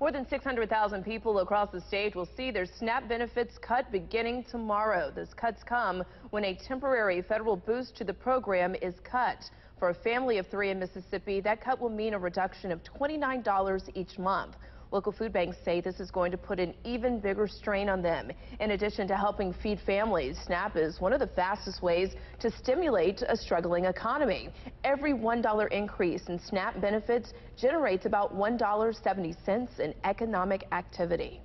More than 600,000 people across the state will see their SNAP benefits cut beginning tomorrow. Those cuts come when a temporary federal boost to the program is cut. For a family of three in Mississippi, that cut will mean a reduction of $29 each month. Local food banks say this is going to put an even bigger strain on them. In addition to helping feed families, SNAP is one of the fastest ways to stimulate a struggling economy. Every $1 increase in SNAP benefits generates about $1.70 in economic activity.